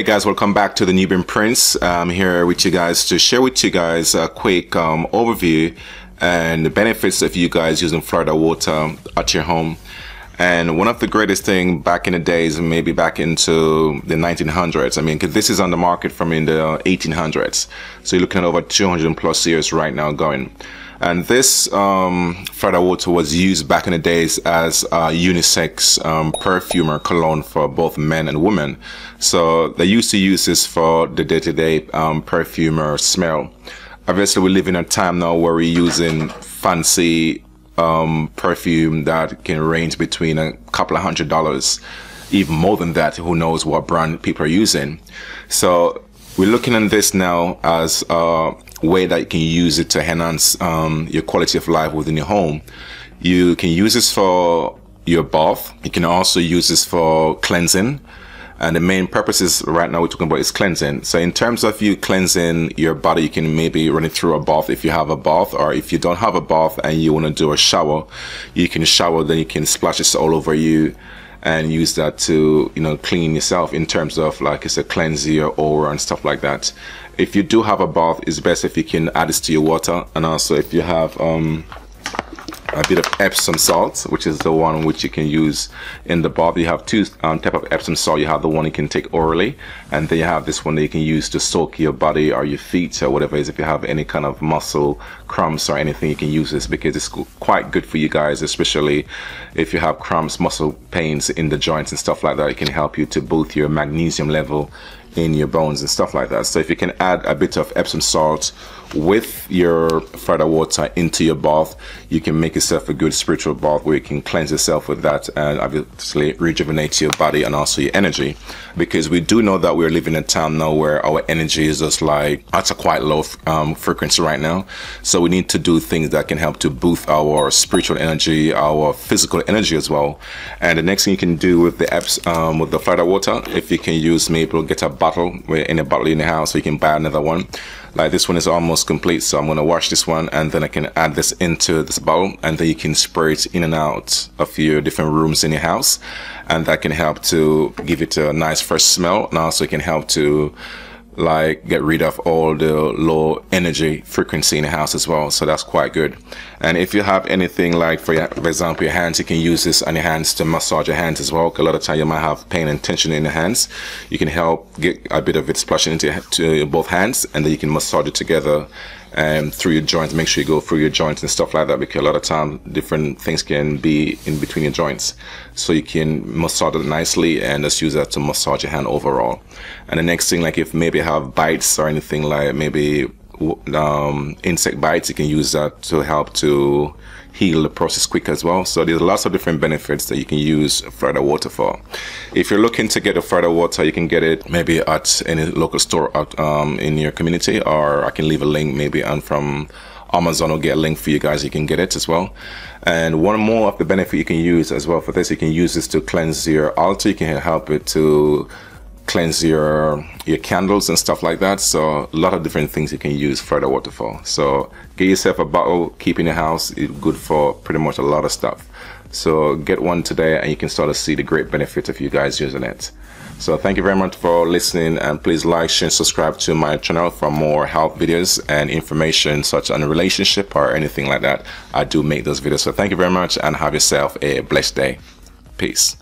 Hey guys, welcome back to the Nubian Prince. I'm here with you guys to share with you guys a quick um, overview and the benefits of you guys using Florida water at your home. And one of the greatest thing back in the days, maybe back into the 1900s, I mean, cause this is on the market from in the 1800s. So you're looking at over 200 plus years right now going. And this um, Florida water was used back in the days as a unisex um, cologne for both men and women. So they used to use this for the day-to-day um, perfume or smell. Obviously, we live in a time now where we're using fancy um, perfume that can range between a couple of hundred dollars, even more than that. Who knows what brand people are using? So we're looking at this now as a way that you can use it to enhance um, your quality of life within your home. You can use this for your bath. You can also use this for cleansing. And the main purpose is right now we're talking about is cleansing. So in terms of you cleansing your body, you can maybe run it through a bath if you have a bath, or if you don't have a bath and you want to do a shower, you can shower, then you can splash this all over you and use that to you know clean yourself in terms of like it's a cleanse your aura and stuff like that. If you do have a bath it's best if you can add this to your water. And also if you have um a bit of Epsom salt, which is the one which you can use in the bath. You have two um, type of Epsom salt. You have the one you can take orally, and then you have this one that you can use to soak your body or your feet or whatever is. If you have any kind of muscle cramps or anything, you can use this because it's quite good for you guys, especially if you have cramps, muscle pains in the joints and stuff like that. It can help you to boost your magnesium level in your bones and stuff like that. So if you can add a bit of Epsom salt with your Florida water into your bath, you can make yourself a good spiritual bath where you can cleanse yourself with that and obviously rejuvenate your body and also your energy. Because we do know that we're living in a time now where our energy is just like at a quite low um, frequency right now. So we need to do things that can help to boost our spiritual energy, our physical energy as well. And the next thing you can do with the apps, um, with the Florida water, if you can use maple, get a bottle, in a bottle in the house, so you can buy another one. Like this one is almost complete so I'm to wash this one and then I can add this into this bowl and then you can spray it in and out of your different rooms in your house and that can help to give it a nice fresh smell and also it can help to like get rid of all the low energy frequency in the house as well. So that's quite good. And if you have anything like for, for example your hands you can use this on your hands to massage your hands as well a lot of time you might have pain and tension in the hands. You can help get a bit of it splashing into both hands and then you can massage it together um, through your joints. Make sure you go through your joints and stuff like that because a lot of time different things can be in between your joints. So you can massage it nicely and just use that to massage your hand overall. And the next thing, like if maybe have bites or anything like maybe um, insect bites, you can use that to help to heal the process quick as well. So there's lots of different benefits that you can use Florida water for. If you're looking to get a Florida water, you can get it maybe at any local store out um, in your community, or I can leave a link maybe and from Amazon will get a link for you guys. You can get it as well. And one more of the benefit you can use as well for this, you can use this to cleanse your altar. You can help it to cleanse your your candles and stuff like that. So a lot of different things you can use for the waterfall. So get yourself a bottle, keep in your house. It's good for pretty much a lot of stuff. So get one today and you can start to see the great benefit of you guys using it. So thank you very much for listening and please like, share, and subscribe to my channel for more health videos and information such on a relationship or anything like that. I do make those videos. So thank you very much and have yourself a blessed day. Peace.